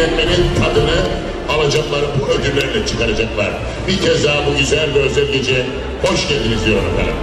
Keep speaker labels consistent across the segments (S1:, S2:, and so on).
S1: öğrenmenin tadını alacaklar bu ödüllerle çıkaracaklar. Bir kez daha bu güzel ve özel gece hoş geldiniz diyorum efendim.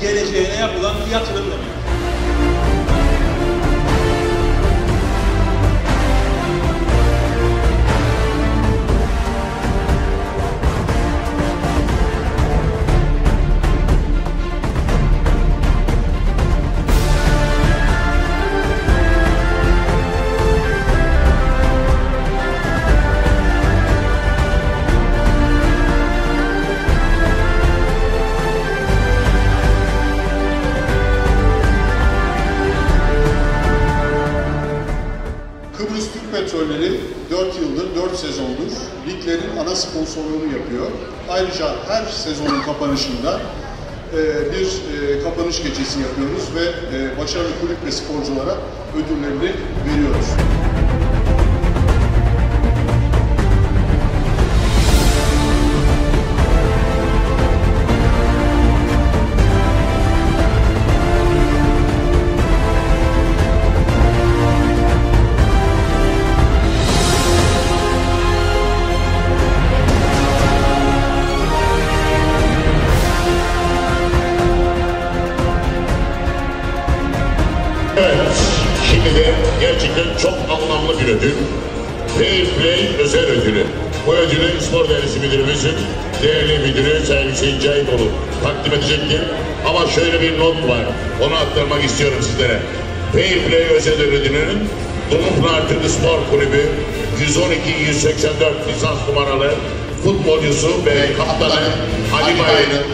S2: Geleceğine yapılan bir yatırım demektir.
S3: 4 sezondur liglerin ana sponsorluğunu yapıyor. Ayrıca her sezonun kapanışında e, bir e, kapanış gecesi yapıyoruz ve e, başarılı kulüp ve sporculara ödüllerini
S1: gerçekten çok anlamlı bir ödül. Fair Play özel ödülü. Bu ödülü spor dairesi müdürümüzün değerli müdürü Sayın Hüseyin Cahidoğlu takdim edecektir. Ama şöyle bir not var, onu aktarmak istiyorum sizlere. Fair Play özel ödülünün Dumlupınar Türk Spor Kulübü 112-184 lisans numaralı futbolcusu ve kaptanı Ali Bayır'ın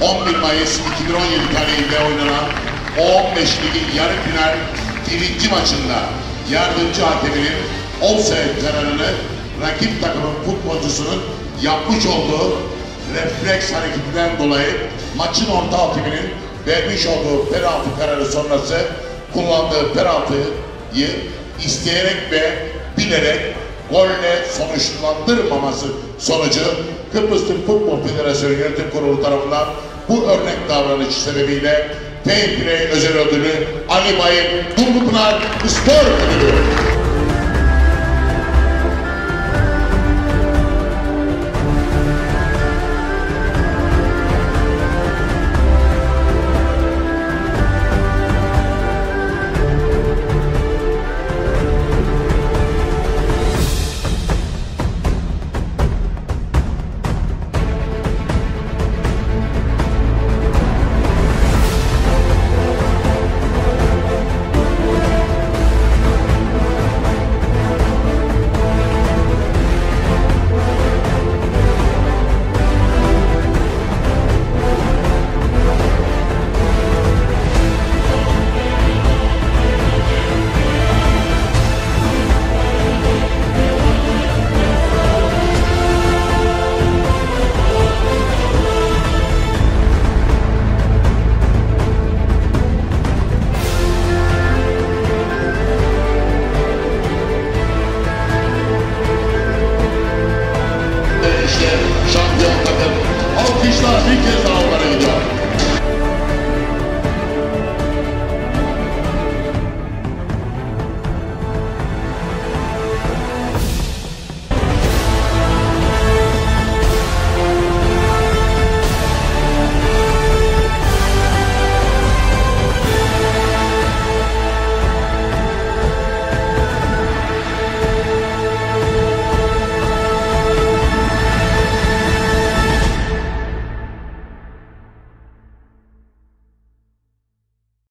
S1: 11 Mayıs 2017 tarihinde oynanan o 15 ligin yarı final birinci maçında yardımcı hakeminin offside kararını rakip takımın futbolcusunun yapmış olduğu refleks hareketinden dolayı maçın orta hakeminin vermiş olduğu penaltı kararı sonrası kullandığı penaltıyı isteyerek ve bilerek golle sonuçlandırmaması sonucu Kıbrıs Türk Futbol Federasyonu Yönetim Kurulu tarafından bu örnek davranış sebebiyle Play özel ödülü Ali Bayır Turgutpınar Spor Ödülü. Stop, he gets